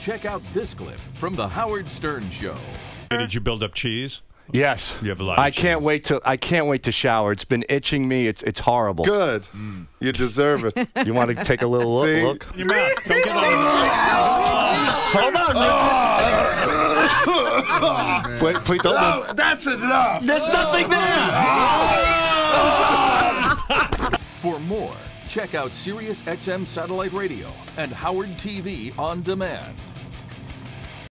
check out this clip from The Howard Stern Show. Did you build up cheese? Yes. You have a lot of I can't wait to I can't wait to shower. It's been itching me. It's it's horrible. Good. Mm. You deserve it. You want to take a little look? See? look? Your mouth. Don't get on. Hold on. please, please don't. Oh, that's enough. There's nothing there. For more, check out SiriusXM Satellite Radio and Howard TV On Demand.